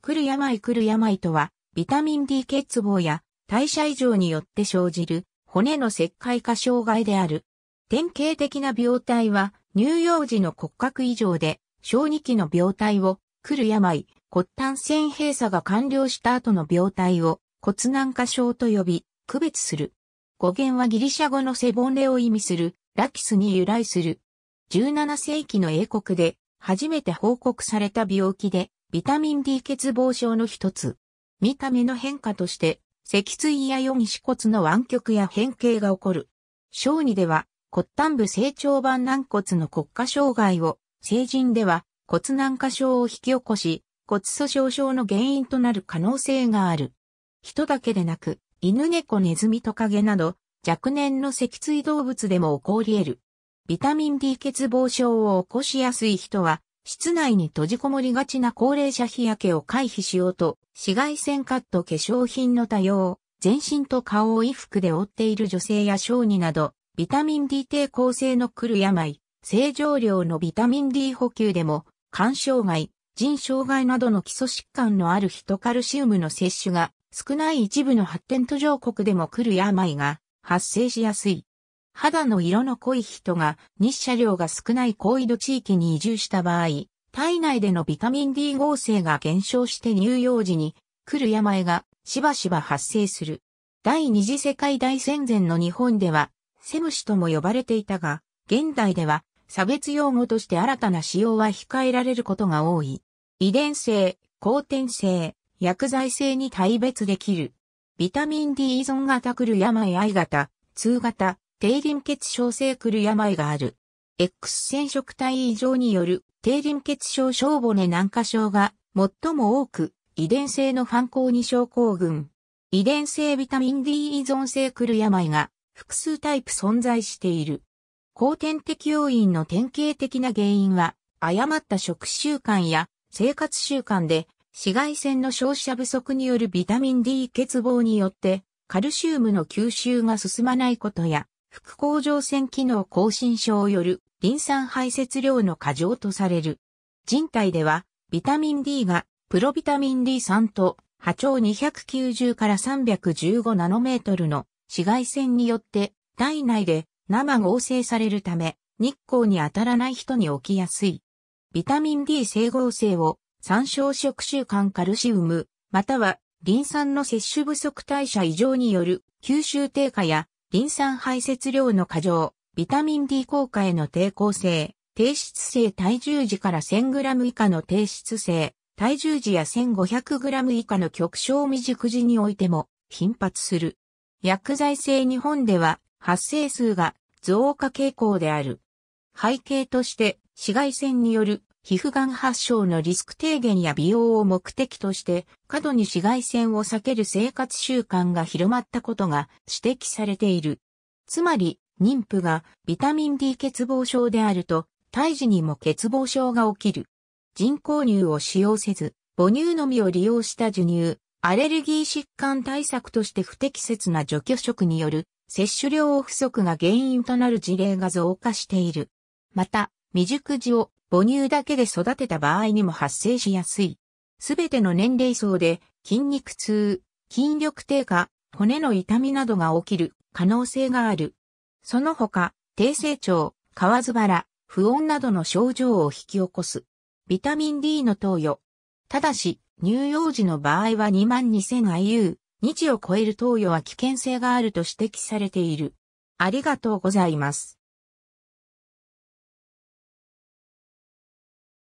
来る病来る病とは、ビタミン D 欠乏や代謝異常によって生じる骨の石灰化障害である。典型的な病態は乳幼児の骨格異常で、小児期の病態を来る病、骨端線閉鎖が完了した後の病態を骨軟化症と呼び、区別する。語源はギリシャ語の背骨を意味するラキスに由来する。17世紀の英国で初めて報告された病気でビタミン D 欠乏症の一つ。見た目の変化として脊椎や四肢骨の湾曲や変形が起こる。小児では骨端部成長板軟骨の骨化障害を、成人では骨軟化症を引き起こし、骨粗鬆症の原因となる可能性がある。人だけでなく、犬猫ネズミトカゲなど、若年の脊椎動物でも起こり得る。ビタミン D 欠乏症を起こしやすい人は、室内に閉じこもりがちな高齢者日焼けを回避しようと、紫外線カット化粧品の多用、全身と顔を衣服で覆っている女性や小児など、ビタミン D 抵抗性の来る病、正常量のビタミン D 補給でも、肝障害、腎障害などの基礎疾患のある人カルシウムの摂取が少ない一部の発展途上国でも来る病が発生しやすい。肌の色の濃い人が日射量が少ない高緯度地域に移住した場合、体内でのビタミン D 合成が減少して乳幼児に来る病がしばしば発生する。第二次世界大戦前の日本ではセムシとも呼ばれていたが、現代では差別用語として新たな使用は控えられることが多い。遺伝性、後天性、薬剤性に大別できる。ビタミン D 依存型来る病 I 型、2型、低リン血症性来る病がある。X 染色体異常による低リン血症小骨軟化症が最も多く遺伝性のファンコーニ症候群。遺伝性ビタミン D 依存性来る病が複数タイプ存在している。後天的要因の典型的な原因は、誤った食習慣や生活習慣で紫外線の照射不足によるビタミン D 欠乏によってカルシウムの吸収が進まないことや、副甲状腺機能更新症よるリン酸排泄量の過剰とされる。人体ではビタミン D がプロビタミン D3 と波長290から315ナノメートルの紫外線によって体内で生合成されるため日光に当たらない人に起きやすい。ビタミン D 整合性を参照食習慣カルシウム、またはリン酸の摂取不足代謝異常による吸収低下やリン酸排泄量の過剰、ビタミン D 効果への抵抗性、低質性体重時から 1000g 以下の低質性、体重時や 1500g 以下の極小未熟児においても頻発する。薬剤性日本では発生数が増加傾向である。背景として紫外線による皮膚がん発症のリスク低減や美容を目的として過度に紫外線を避ける生活習慣が広まったことが指摘されている。つまり妊婦がビタミン D 欠乏症であると胎児にも欠乏症が起きる。人工乳を使用せず母乳のみを利用した授乳、アレルギー疾患対策として不適切な除去食による摂取量不足が原因となる事例が増加している。また、未熟児を母乳だけで育てた場合にも発生しやすい。すべての年齢層で筋肉痛、筋力低下、骨の痛みなどが起きる可能性がある。その他、低成長、河津腹、不穏などの症状を引き起こす。ビタミン D の投与。ただし、乳幼児の場合は 22,000IU、日を超える投与は危険性があると指摘されている。ありがとうございます。